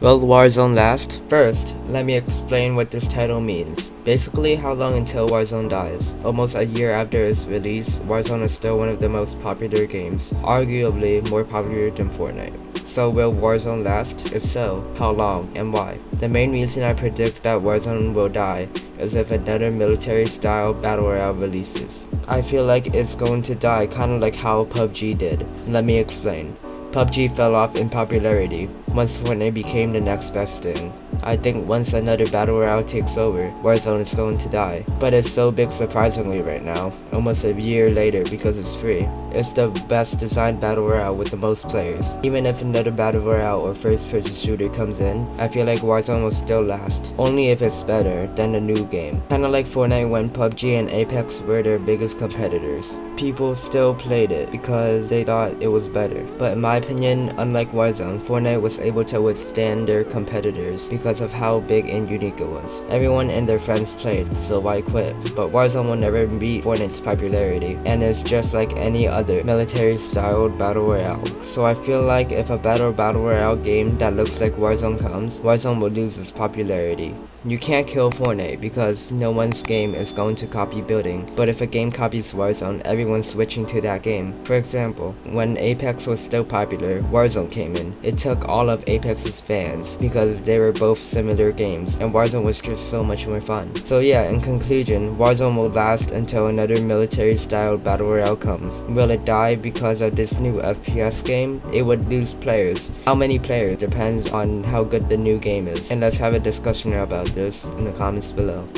Will Warzone last? First, let me explain what this title means. Basically, how long until Warzone dies. Almost a year after its release, Warzone is still one of the most popular games, arguably more popular than Fortnite. So will Warzone last? If so, how long and why? The main reason I predict that Warzone will die is if another military style battle royale releases. I feel like it's going to die kinda like how PUBG did. Let me explain. PUBG fell off in popularity once Fortnite became the next best thing. I think once another battle royale takes over, Warzone is going to die. But it's so big surprisingly right now, almost a year later because it's free. It's the best designed battle royale with the most players. Even if another battle royale or first person shooter comes in, I feel like Warzone will still last, only if it's better than the new game. Kinda like Fortnite when PUBG and Apex were their biggest competitors. People still played it because they thought it was better. But in my opinion, unlike Warzone, Fortnite was able to withstand their competitors because of how big and unique it was. Everyone and their friends played, so why quit? But Warzone will never beat Fortnite's popularity, and it's just like any other military-styled battle royale. So I feel like if a battle battle royale game that looks like Warzone comes, Warzone will lose its popularity. You can't kill Fortnite because no one's game is going to copy building, but if a game copies Warzone, everyone's switching to that game. For example, when Apex was still popular, Warzone came in. It took all of Apex's fans because they were both similar games, and Warzone was just so much more fun. So yeah, in conclusion, Warzone will last until another military-style battle royale comes. Will it die because of this new FPS game? It would lose players. How many players depends on how good the new game is, and let's have a discussion about this in the comments below.